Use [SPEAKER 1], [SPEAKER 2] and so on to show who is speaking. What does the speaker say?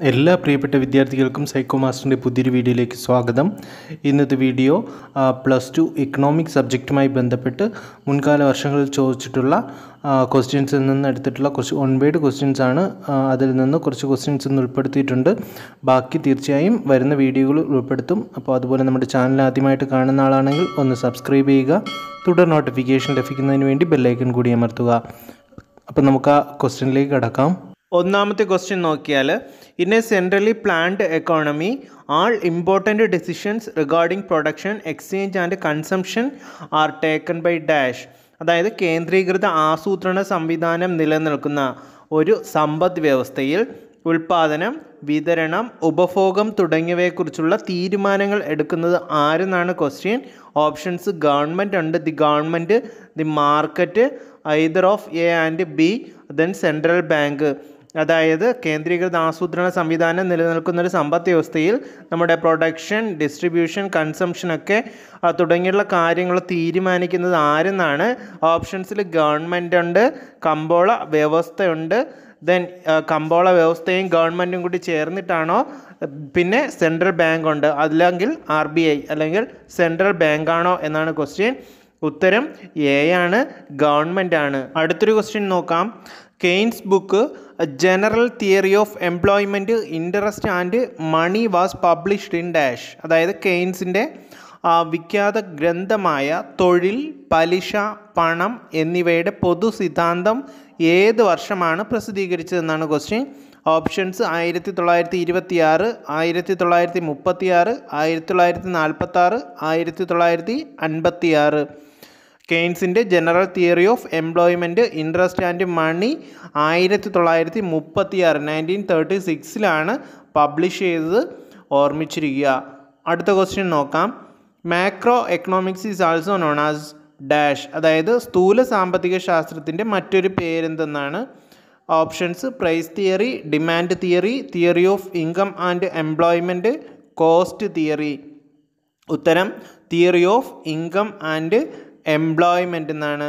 [SPEAKER 1] എല്ലാ പ്രിയപ്പെട്ട വിദ്യാർത്ഥികൾക്കും സൈക്കോ മാസ്റ്ററിന്റെ പുതിയൊരു വീഡിയോയിലേക്ക് സ്വാഗതം. ഇന്നത്തെ വീഡിയോ പ്ലസ് ടു ഇക്കണോമിക് സബ്ജക്റ്റുമായി ബന്ധപ്പെട്ട് മുൻകാല വർഷങ്ങളിൽ ചോദിച്ചിട്ടുള്ള ക്വസ്റ്റ്യൻസിൽ നിന്ന് എടുത്തിട്ടുള്ള കുറച്ച് ഒൺവേഡ് ക്വസ്റ്റ്യൻസ് ആണ് അതിൽ നിന്ന് കുറച്ച് ക്വസ്റ്റ്യൻസ് ഇന്ന് ഉൾപ്പെടുത്തിയിട്ടുണ്ട്. ബാക്കി തീർച്ചയായും വരുന്ന വീഡിയോകൾ ഉൾപ്പെടുത്തും. അപ്പോൾ അതുപോലെ നമ്മുടെ ചാനൽ ആദ്യമായിട്ട് കാണുന്ന ആളാണെങ്കിൽ ഒന്ന് സബ്സ്ക്രൈബ് ചെയ്യുക തുടർ നോട്ടിഫിക്കേഷൻ ലഭിക്കുന്നതിന് വേണ്ടി ബെല്ലൈക്കൺ കൂടി അമർത്തുക. അപ്പോൾ നമുക്ക് ആ ക്വസ്റ്റ്യനിലേക്ക് കടക്കാം. ഒന്നാമത്തെ ക്വസ്റ്റ്യൻ നോക്കിയാൽ in a centrally planned economy all important decisions regarding production exchange and consumption are taken by dash അതായത് കേന്ദ്രീകൃത ആസൂത്രണ സംവിധാനം നിലനിൽക്കുന്ന ഒരു സമ്പദ് വ്യവസ്ഥയിൽ ഉൽപാദനം വിതരണം ഉപഭോഗം തുടങ്ങിയവയെക്കുറിച്ചുള്ള തീരുമാനങ്ങൾ എടുക്കുന്നത് ആരെന്നാണ് ക്വസ്റ്റ്യൻ ഓപ്ഷൻസ് ഗവൺമെന്റ് ഉണ്ട്. The government the market either of A and B then central bank അതായത് കേന്ദ്രീകൃത ആസൂത്രണ സംവിധാനം നിലനിൽക്കുന്ന ഒരു സമ്പദ് വ്യവസ്ഥയിൽ നമ്മുടെ പ്രൊഡക്ഷൻ ഡിസ്ട്രിബ്യൂഷൻ കൺസംഷൻ ഒക്കെ തുടങ്ങിയുള്ള കാര്യങ്ങൾ തീരുമാനിക്കുന്നത് ആരെന്നാണ്? ഓപ്ഷൻസിൽ ഗവൺമെന്റ് ഉണ്ട് കമ്പോള വ്യവസ്ഥയുണ്ട് ദെൻ കമ്പോള വ്യവസ്ഥയും ഗവൺമെന്റും കൂടി ചേർന്നിട്ടാണോ? പിന്നെ സെൻട്രൽ ബാങ്ക് ഉണ്ട് അല്ലെങ്കിൽ ആർ ബി ഐ അല്ലെങ്കിൽ സെൻട്രൽ ബാങ്കാണോ എന്നാണ് ക്വസ്റ്റ്യൻ ഉത്തരം എ ആണ് ഗവൺമെന്റ് ആണ്. അടുത്തൊരു ക്വസ്റ്റ്യൻ നോക്കാം. Keynes book general theory of employment interest and money was published in dash അതായത് കെയ്ൻസിന്റെ വിഖ്യാത ഗ്രന്ഥമായ തൊഴിൽ പലിശ പണം എന്നിവയുടെ പൊതു സിദ്ധാന്തം ഏത് വർഷമാണ് പ്രസിദ്ധീകരിച്ചതെന്നാണ് ക്വസ്റ്റ്യൻ ഓപ്ഷൻസ് ആയിരത്തി തൊള്ളായിരത്തി ഇരുപത്തി ആറ് ആയിരത്തി തൊള്ളായിരത്തി മുപ്പത്തി ആറ് ആയിരത്തി തൊള്ളായിരത്തി നാൽപ്പത്തി ആറ് ആയിരത്തി തൊള്ളായിരത്തി അൻപത്തി ആറ് കെയ്ൻസിന്റെ general theory of employment interest and money ആയിരത്തി തൊള്ളായിരത്തി മുപ്പത്തി ആറ് നയന്റീൻ തേർട്ടി സിക്സിലാണ് പബ്ലിഷ് ചെയ്തത്. ഓർമ്മിച്ചിരിക്കുക. അടുത്ത ക്വസ്റ്റ്യൻ നോക്കാം. Macro economics is also known as dash അതായത് സ്ഥൂല സാമ്പത്തിക ശാസ്ത്രത്തിന്റെ മറ്റൊരു പേരെന്തെന്നാണ്? Options price theory demand theory theory of income and employment cost theory ഉത്തരം theory of income and employment എന്നാണ്